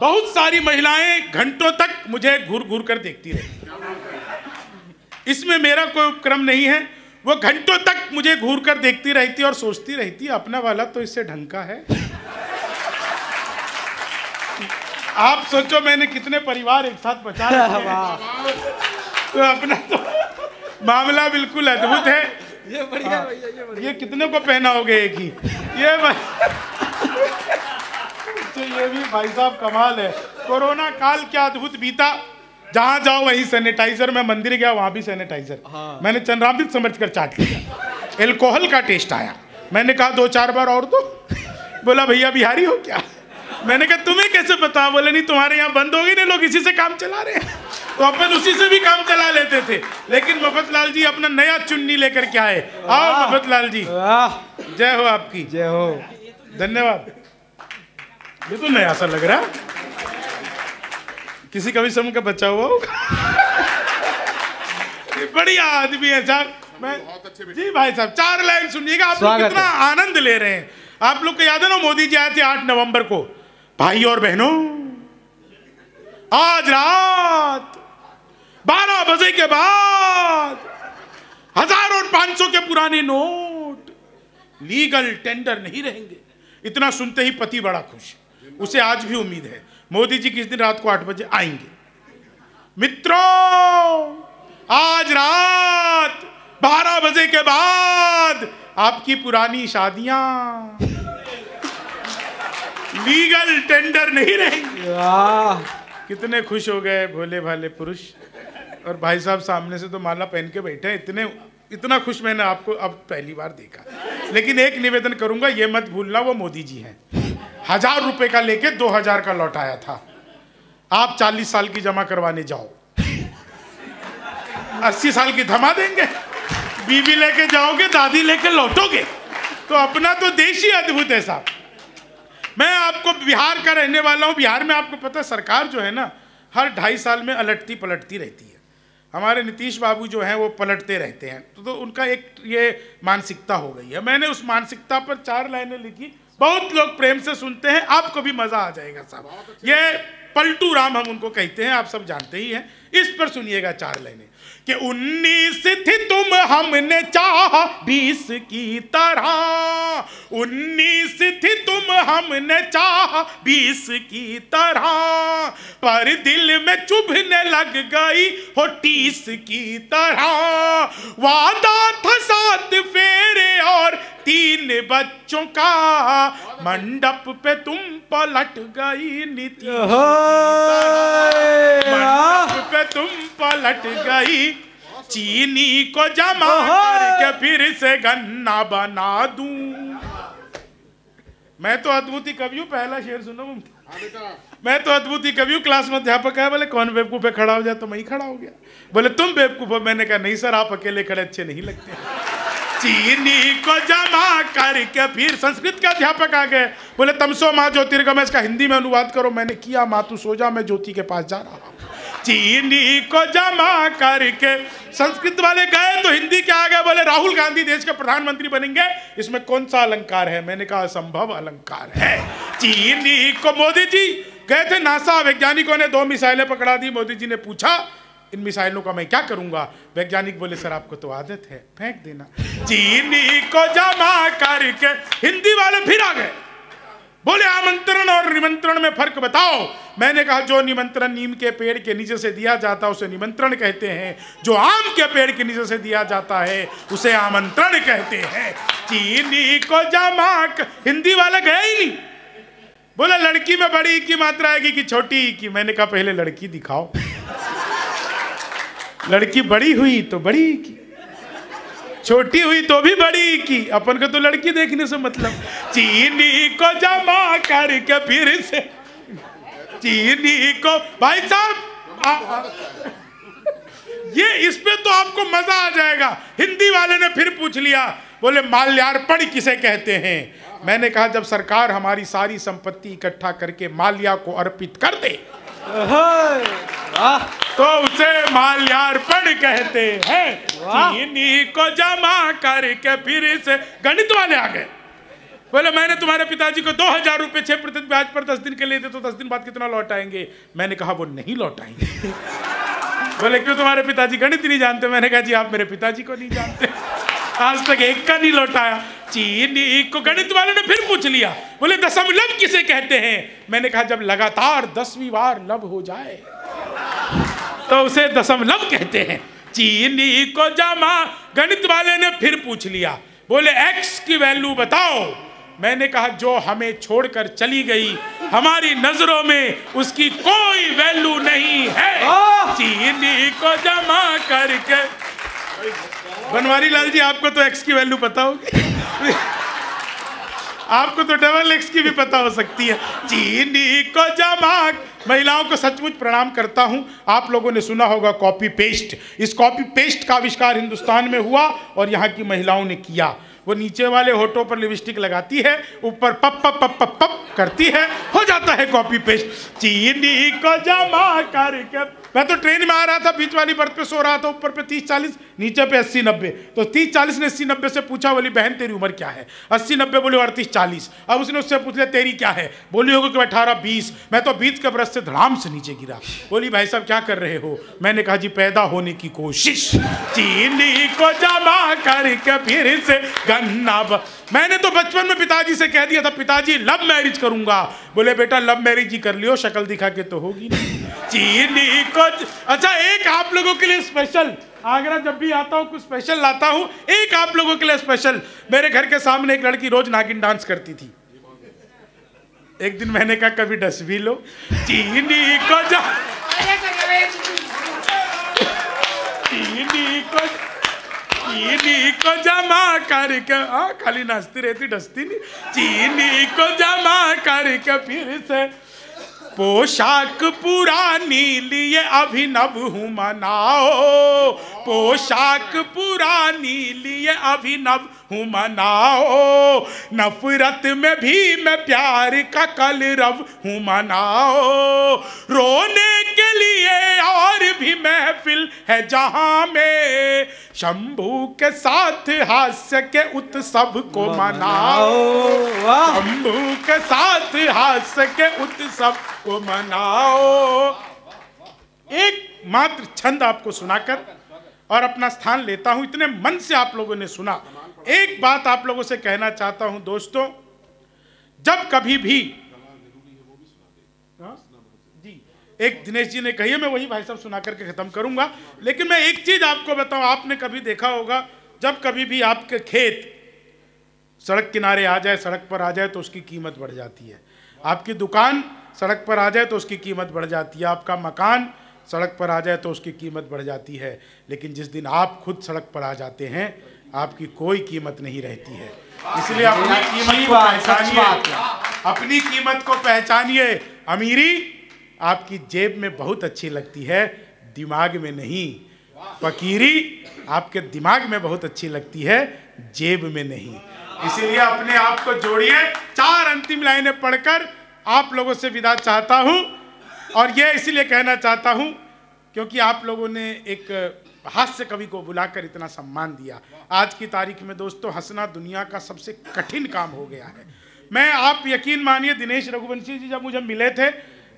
बहुत सारी महिलाएँ घंटों तक मुझे घूर घूर कर देखती रहती इसमें मेरा कोई उपक्रम नहीं है। वो घंटों तक मुझे घूर कर देखती रहती और सोचती रहती अपना वाला तो इससे ढंग का है। आप सोचो मैंने कितने परिवार एक साथ बचा रखे हैं। तो अपना तो मामला बिल्कुल अद्भुत है। ये बढ़िया भैया ये ये कितने को पहनाओगे एक ही? ये तो ये भी भाई साहब कमाल है। कोरोना काल क्या अद्भुत बीता। जहाँ जाओ वहीं सैनिटाइजर मैं मंदिर गया वहाँ भी सैनिटाइजर हाँ। मैंने चंद्रामृत समझ कर चाट लिया। एल्कोहल का टेस्ट आया। मैंने कहा दो चार बार और दो। बोला भैया बिहारी हो क्या? मैंने कहा तुम्हें कैसे पता? बोले नहीं तुम्हारे यहाँ बंद हो गई ना लोग इसी से काम चला रहे हैं। तो अपन उसी से भी काम चला लेते थे। लेकिन मफत लाल जी अपना नया चुन्नी लेकर के आए। आओ मफत लाल जी। जय हो आपकी। जय हो। धन्यवाद। ये तो नया सा लग रहा है। किसी कवि समूह का बच्चा हुआ होगा। बढ़िया आदमी है साहब। मैं जी भाई साहब चार लाइन सुनिएगा आप लोग कितना आनंद ले रहे हैं। आप लोग को याद है ना मोदी जी आए थे आठ नवंबर को। भाई और बहनों आज रात बारह बजे के बाद हज़ार और पाँच सौ के पुराने नोट लीगल टेंडर नहीं रहेंगे। इतना सुनते ही पति बड़ा खुश उसे आज भी उम्मीद है। मोदी जी किस दिन रात को आठ बजे आएँगे? मित्रों आज रात बारह बजे के बाद आपकी पुरानी शादियाँ। लीगल टेंडर नहीं रहेंगे। कितने खुश हो गए भोले भाले पुरुष। और भाई साहब सामने से तो माला पहन के बैठे हैं। इतने इतना खुश मैंने आपको अब पहली बार देखा। लेकिन एक निवेदन करूँगा ये मत भूलना वो मोदी जी हैं। हज़ार रुपए का लेके दो हज़ार का लौटाया था। आप चालीस साल की जमा करवाने जाओ। अस्सी साल की थमा देंगे। बीवी लेके जाओगे दादी लेके लौटोगे। तो अपना तो देश ही अद्भुत है साहब। मैं आपको बिहार का रहने वाला हूँ। बिहार में आपको पता सरकार जो है ना हर ढाई साल में अलटती पलटती रहती है। हमारे नीतीश बाबू जो हैं वो पलटते रहते हैं। तो, तो उनका एक ये मानसिकता हो गई है। मैंने उस मानसिकता पर चार लाइनें लिखी। बहुत लोग प्रेम से सुनते हैं आपको भी मज़ा आ जाएगा साहब ये पलटू राम हम उनको कहते हैं आप सब जानते ही हैं। इस पर सुनिएगा चार लाइनें। कि उन्नीस थी तुम हमने चाह बीस की तरह। उन्नीस थी तुम हमने चाह बीस की तरह। पर दिल में चुभने लग गई हो तीस की तरह। वादा था और तीन बच्चों का मंडप पे तुम पलट गई नीति। मंडप पे तुम पलट गई। चीनी को जमा करके फिर से गन्ना बना दूँ। मैं तो अद्भुत ही कवि हूँ पहला शेर सुनो। मैं तो अद्भुत ही कवि हूँ क्लास में अध्यापक है बोले कौन बेवकूफ़ पे खड़ा हो जाए तो मैं ही खड़ा हो गया। बोले तुम बेवकूफ़ हो। मैंने कहा नहीं सर आप अकेले खड़े अच्छे नहीं लगते। चीनी को जमा करके फिर संस्कृत के अध्यापक आ गए। बोले तमसो माँ ज्योतिर्गमय इसका हिंदी में अनुवाद करो, मैंने किया माँ, तू सो जा, मैं ज्योति के पास जा रहा हूँ। चीनी को जमा करके संस्कृत वाले गए तो हिंदी क्या आ गए। बोले, राहुल गांधी देश के प्रधानमंत्री बनेंगे, इसमें कौन सा अलंकार है? मैंने कहा, असंभव अलंकार है। चीनी को मोदी जी गए थे नासा, वैज्ञानिकों ने दो मिसाइलें पकड़ा दी, मोदी जी ने पूछा, इन मिसाइलों का मैं क्या करूँगा? वैज्ञानिक बोले, सर, आपको तो आदत है, फेंक देना। चीनी को जमा करके हिंदी वाले फिर आ गए। बोले, आमंत्रण और निमंत्रण में फ़र्क बताओ। मैंने कहा, जो निमंत्रण नीम के पेड़ के नीचे से दिया जाता है, उसे निमंत्रण कहते हैं। जो आम के पेड़ के नीचे से दिया जाता है, उसे आमंत्रण कहते हैं। चीनी को जमा हिंदी वाले गए ही नहीं। बोले, लड़की में बड़ी की मात्रा आएगी कि छोटी की? मैंने कहा, पहले लड़की दिखाओ। लड़की बड़ी हुई तो बड़ी की। छोटी हुई तो भी बड़ी की। अपन को तो लड़की देखने से मतलब। चीनी को जमा करके फिर से। चीनी को भाई साहब ये इस पे तो आपको मज़ा आ जाएगा। हिंदी वाले ने फिर पूछ लिया। बोले, माल्यार्पण किसे कहते हैं? मैंने कहा, जब सरकार हमारी सारी संपत्ति इकट्ठा करके माल्या को अर्पित कर दे तो उसे माल्यार्पण कहते हैं। को जमा करके फिर से गणित वाले आ गए। बोले मैंने तुम्हारे पिताजी को दो हज़ार रुपये छह प्रतिशत ब्याज पर दस दिन के लिए दे तो दस दिन बाद कितना लौट आएँगे मैंने कहा वो नहीं लौट आएँगे बोले क्यों तुम्हारे पिताजी गणित नहीं जानते? मैंने कहा जी आप मेरे पिताजी को नहीं जानते। आज तक एक का नहीं लौटाया। चीनी को गणित वाले ने फिर पूछ लिया। बोले दसम लब किसे कहते हैं? मैंने कहा जब लगातार दसवीं बार लब हो जाए तो उसे दसम लब कहते हैं। चीनी को जमा गणित वाले ने फिर पूछ लिया। बोले एक्स की वैल्यू बताओ। मैंने कहा जो हमें छोड़कर चली गई हमारी नज़रों में उसकी कोई वैल्यू नहीं है! चीनी को जमा करके बनवारी लाल जी, आपको तो एक्स की वैल्यू पता होगी। आपको तो डबल एक्स की भी पता हो सकती है। चीनी को जमा महिलाओं को सचमुच प्रणाम करता हूँ। आप लोगों ने सुना होगा कॉपी पेस्ट इस कॉपी पेस्ट का आविष्कार हिंदुस्तान में हुआ और यहाँ की महिलाओं ने किया। वो नीचे वाले होठों पर लिपस्टिक लगाती है, ऊपर पप पप पप पप पप करती है। हो जाता है कॉपी पेस्ट चीनी को जमा करके मैं तो ट्रेन में आ रहा था, बीच वाली बर्थ पे सो रहा था, ऊपर पे तीस चालीस, नीचे पे अस्सी नब्बे। तो तीस चालीस ने अस्सी नब्बे से पूछा, बोली, बहन, तेरी उम्र क्या है? अस्सी नब्बे बोली अड़तीस चालीस। अब उसने उससे पूछ लिया, तेरी क्या है? बोली होगी कि मैं अठारह, बीस। मैं तो बीस के ब्रश से धड़ाम से नीचे गिरा। बोली, भाई साहब, क्या कर रहे हो? मैंने कहा, जी, पैदा होने की कोशिश। चीनी को जमा करके फिर से गन्ना मैंने तो बचपन में पिताजी से कह दिया था, पिताजी लव मैरिज करूँगा। बोले, बेटा लव मैरिज ही कर लियो, शक्ल दिखा के तो होगी नहीं चीनी को अच्छा एक आप लोगों के लिए स्पेशल आगरा जब भी आता हूँ, कुछ स्पेशल लाता हूँ। एक आप लोगों के लिए स्पेशल मेरे घर के सामने एक लड़की रोज नागिन डांस करती थी। एक दिन मैंने कहा, कभी डस भी लो। चीनी को जा चीनी को चीनी को जमा करके। हाँ खाली नाचती रहती डसती नहीं चीनी को जमा करके फिर से पोशाक पुरानी लिए अभिनव हूँ मनाओ। पोशाक पुरानी लिए अभिनव हूँ मनाओ। नफरत में भी मैं प्यार का कलरव हूँ मनाओ। रोने के लिए और भी महफिल है जहाँ में। शंभू के साथ हास्य के उत्सव को मनाओ। शंभू के साथ हास्य के उत्सव को मनाओ। एक मात्र छंद आपको सुनाकर और अपना स्थान लेता हूँ। इतने मन से आप लोगों ने सुना। एक बात आप लोगों से कहना चाहता हूँ, दोस्तों, जब कभी भी हाँ? एक दिनेश जी ने कही है, मैं वही भाई साहब सुना करके खत्म करूँगा। लेकिन मैं एक चीज़ आपको बताऊँ, आपने कभी देखा होगा, जब कभी भी आपके खेत सड़क किनारे आ जाए, सड़क पर आ जाए तो उसकी कीमत बढ़ जाती है। आपकी दुकान सड़क पर आ जाए तो उसकी कीमत बढ़ जाती है। आपका मकान सड़क पर आ जाए तो उसकी कीमत बढ़ जाती है। लेकिन जिस दिन आप खुद सड़क पर आ जाते हैं आपकी कोई कीमत नहीं रहती है। इसलिए अपनी कीमत को पहचानिए। अपनी कीमत को पहचानिए। अमीरी आपकी जेब में बहुत अच्छी लगती है दिमाग में नहीं। फकीरी आपके दिमाग में बहुत अच्छी लगती है जेब में नहीं। इसीलिए अपने आप को जोड़िए। चार अंतिम लाइनें पढ़कर आप लोगों से विदा चाहता हूँ। और यह इसीलिए कहना चाहता हूँ क्योंकि आप लोगों ने एक हास्य कवि को बुलाकर इतना सम्मान दिया। आज की तारीख में दोस्तों, हंसना दुनिया का सबसे कठिन काम हो गया है। मैं, आप यकीन मानिए, दिनेश रघुवंशी जी जब मुझे मिले थे,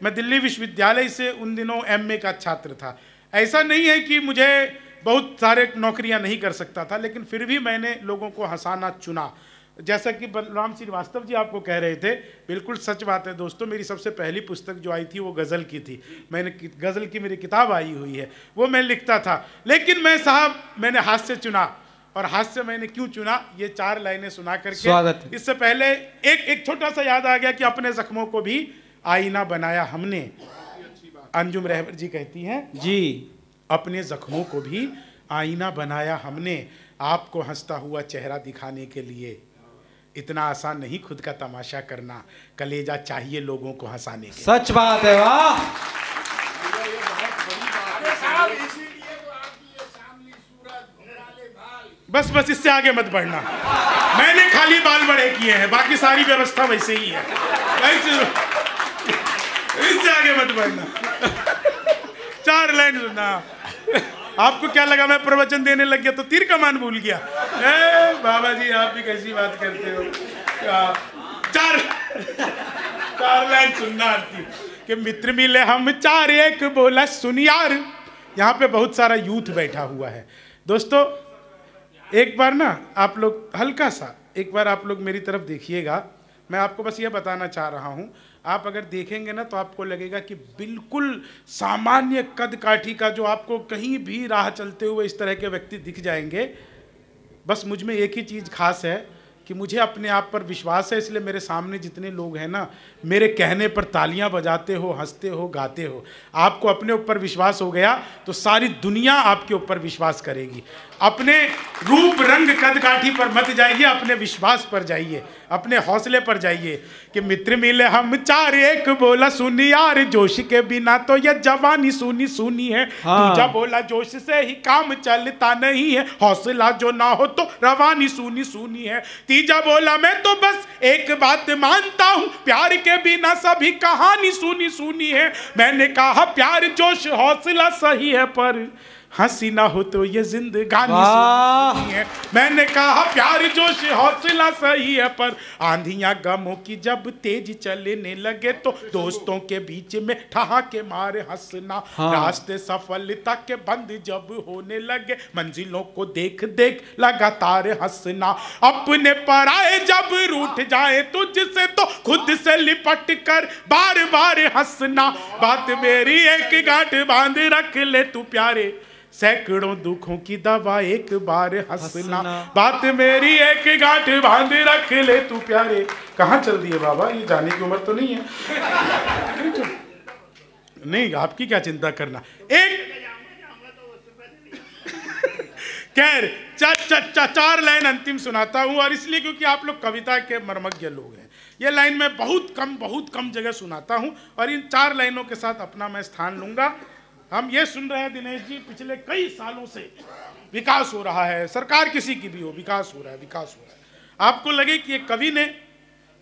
मैं दिल्ली विश्वविद्यालय से उन दिनों एमए का छात्र था। ऐसा नहीं है कि मुझे बहुत सारे नौकरियाँ नहीं कर सकता था, लेकिन फिर भी मैंने लोगों को हंसाना चुना। जैसा कि बलराम श्रीवास्तव जी आपको कह रहे थे बिल्कुल सच बात है दोस्तों मेरी सबसे पहली पुस्तक जो आई थी वो गज़ल की थी। मैंने गज़ल की मेरी किताब आई हुई है वो मैं लिखता था। लेकिन मैं साहब मैंने हास्य चुना और हास्य मैंने क्यों चुना ये चार लाइनें सुना करके। इससे पहले एक एक छोटा सा याद आ गया कि अपने जख्मों को भी आईना बनाया हमने। अंजुम रहबर जी कहती हैं जी। अपने जख्मों को भी आईना बनाया हमने आपको हंसता हुआ चेहरा दिखाने के लिए। इतना आसान नहीं खुद का तमाशा करना कलेजा चाहिए लोगों को हंसाने के सच बात है वाह। बस बस इससे आगे मत बढ़ना। मैंने खाली बाल बड़े किए हैं बाकी सारी व्यवस्था वैसे ही है। इससे आगे मत बढ़ना। चार लाइन सुनना। आपको क्या लगा मैं प्रवचन देने लग गया? तो तीर कमान भूल गया। ए बाबा जी आप भी कैसी बात करते हो? चार चार लाइन सुनना कि मित्र मिले हम चार, एक बोला सुन यार। यहाँ पे बहुत सारा यूथ बैठा हुआ है। दोस्तों, एक बार ना आप लोग हल्का सा, एक बार आप लोग मेरी तरफ़ देखिएगा। मैं आपको बस ये बताना चाह रहा हूँ आप अगर देखेंगे ना तो आपको लगेगा कि बिल्कुल सामान्य कद काठी का जो आपको कहीं भी राह चलते हुए इस तरह के व्यक्ति दिख जाएँगे। बस मुझमें एक ही चीज़ खास है कि मुझे अपने आप पर विश्वास है इसलिए मेरे सामने जितने लोग हैं ना मेरे कहने पर तालियाँ बजाते हो हँसते हो गाते हो। आपको अपने ऊपर विश्वास हो गया तो सारी दुनिया आपके ऊपर विश्वास करेगी। अपने रूप रंग कद काठी पर मत जाइए अपने विश्वास पर जाइए अपने हौसले पर जाइए कि मित्र मिले हम चार एक बोला सुनी यार जोश के बिना तो ये जवानी सुनी सुनी है। हाँ। दूजा बोला जोश से ही काम चलता नहीं है हौसला जो ना हो तो रवानी सुनी सुनी है। तीजा बोला, मैं तो बस एक बात मानता हूँ, प्यार के बिना सभी कहानी सुनी सुनी है। मैंने कहा, प्यार जोश हौसला सही है, पर हँसी ना हो तो ये जिंदगानी है। मैंने कहा प्यार जोश हौसला सही है पर आंधियाँ गमों की जब तेज चलने लगे तो दोस्तों के बीच में ठहाके मारे हंसना। हाँ। रास्ते सफलता के बंद जब होने लगे मंजिलों को देख देख लगातार हंसना। अपने पराए जब रूठ जाए तुझसे तो खुद से लिपट कर बार बार हंसना। बात मेरी एक गांठ बाँध रख ले तू प्यारे सैकड़ों दुखों की दवा एक बार हंसना। बात मेरी एक गांठ बाँध रख ले तू प्यारे। कहाँ चल दिए बाबा? ये जाने की उम्र तो नहीं है। नहीं आपकी क्या चिंता करना? एक खैर चा, चा, चा, चार लाइन अंतिम सुनाता हूँ और इसलिए क्योंकि आप लोग कविता के मर्मज्ञ लोग हैं। ये लाइन मैं बहुत कम बहुत कम जगह सुनाता हूँ और इन चार लाइनों के साथ अपना मैं स्थान लूँगा। हम ये सुन रहे हैं दिनेश जी, पिछले कई सालों से विकास हो रहा है, सरकार किसी की भी हो, विकास हो रहा है, विकास हो रहा है। आपको लगे कि एक कवि ने,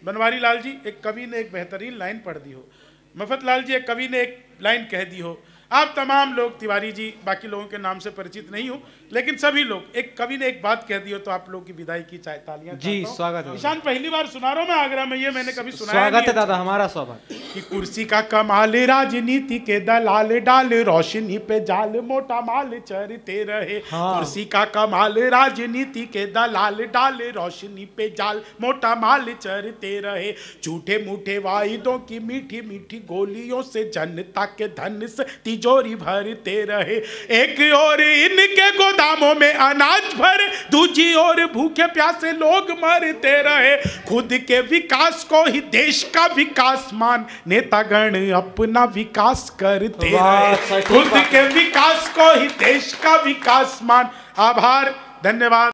बनवारी लाल जी, एक कवि ने एक बेहतरीन लाइन पढ़ दी हो, मफत लाल जी, एक कवि ने एक लाइन कह दी हो आप तमाम लोग तिवारी जी बाकी लोगों के नाम से परिचित नहीं हूँ लेकिन सभी लोग एक कवि ने एक बात कह दी हो तो आप लोगों की विदाई की चाहे तालियाँ जी, स्वागत है। ईशान पहली बार सुना रहा हूँ मैं आगरा में ये मैंने कभी सुना स्वागत है दादा हमारा स्वागत। कि कुर्सी का कमाल राजनीति के दलाल डाल रोशनी पे जाल मोटा माल चरते रहे। हाँ। कुर्सी का कमाल राजनीति के दलाल डाल रोशनी पे जाल मोटा माल चरते रहे। झूठे मूठे वायदों की मीठी मीठी गोलियों से जनता के धन से तिजोरी भरते रहे। एक और इनके गोदामों में अनाज भर दूजी ओर भूखे प्यासे लोग मरते रहे। खुद के विकास को ही देश का विकास मान नेतागण अपना विकास करते रहे। खुद के विकास को ही देश का विकास मान। आभार धन्यवाद।